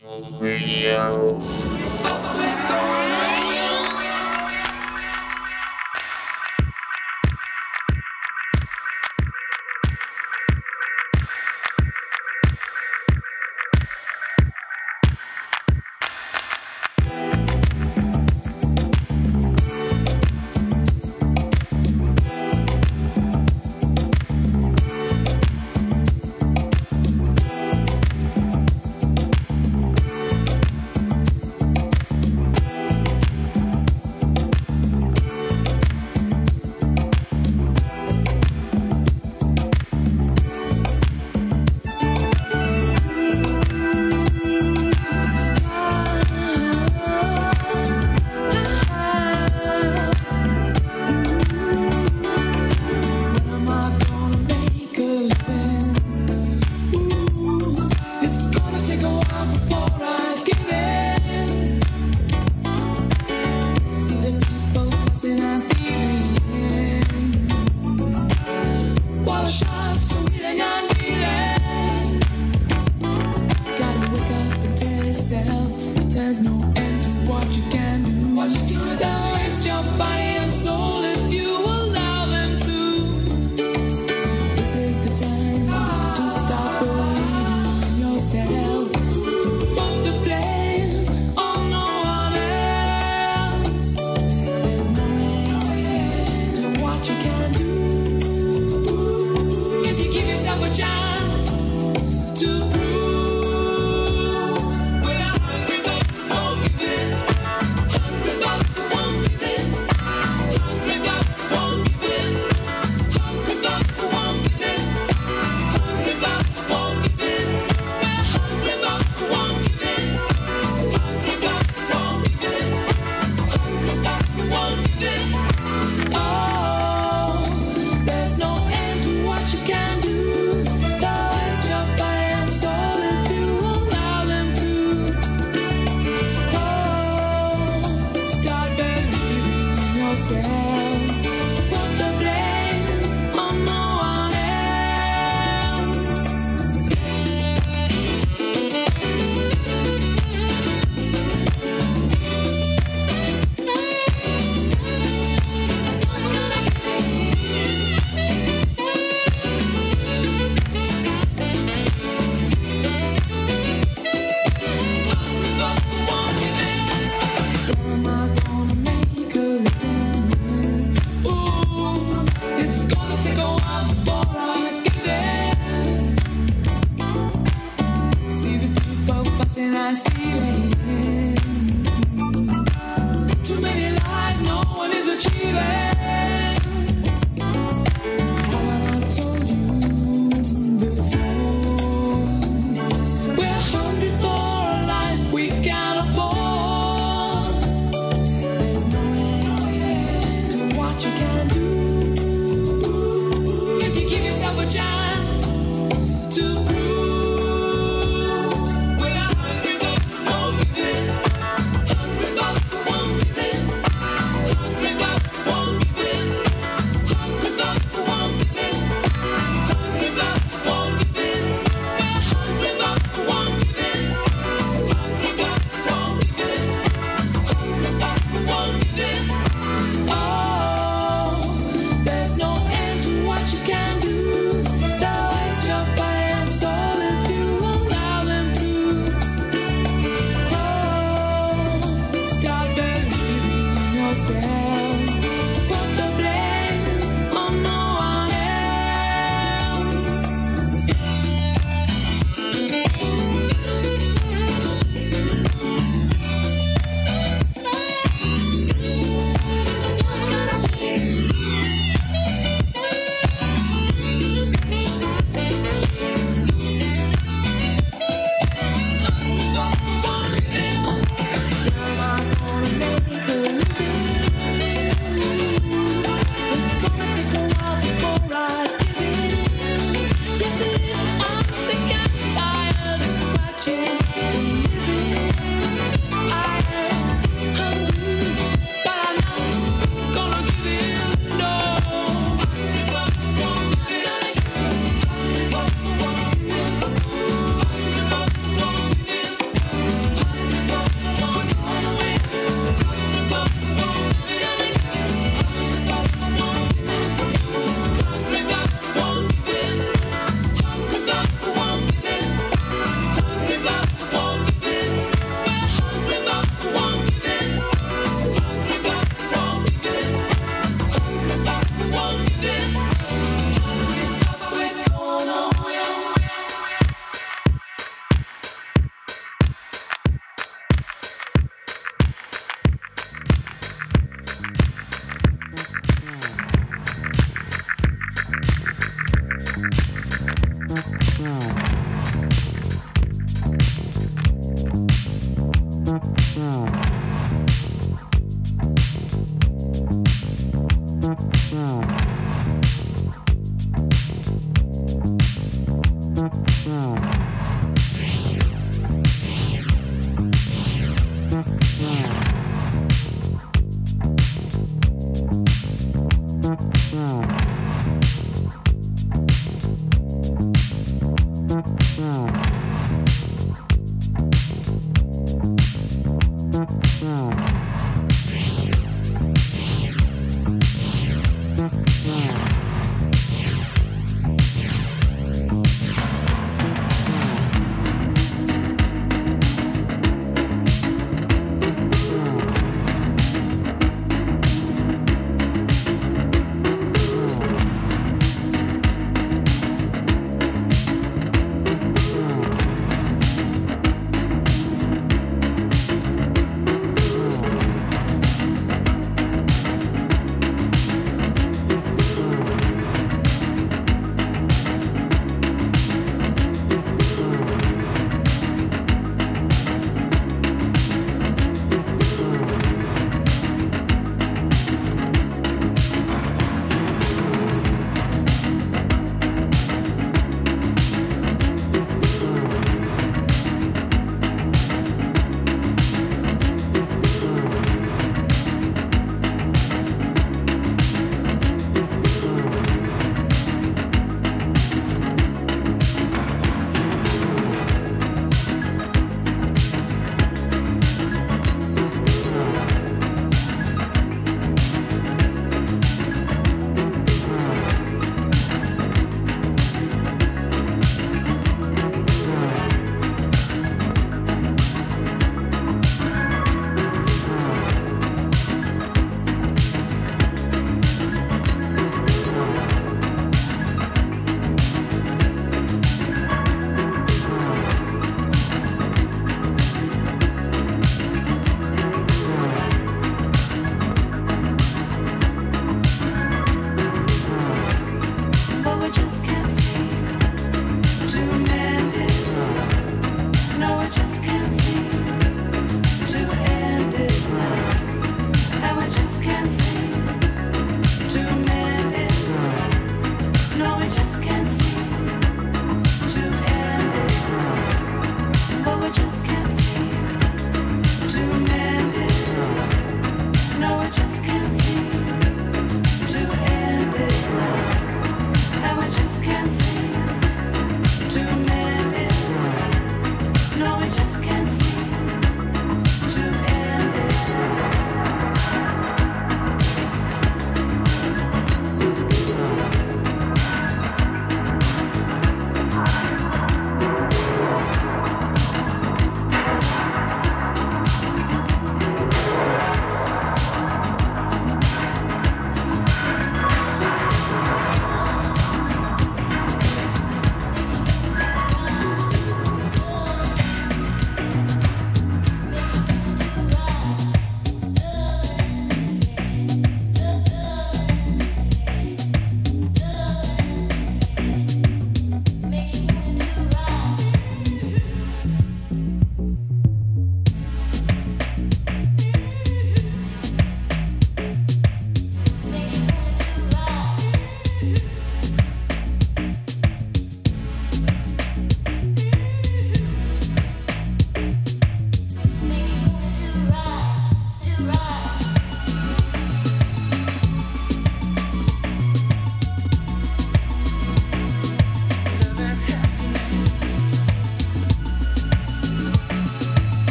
to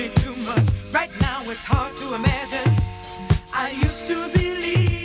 me too much. Right now it's hard to imagine. I used to believe.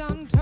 Unturned.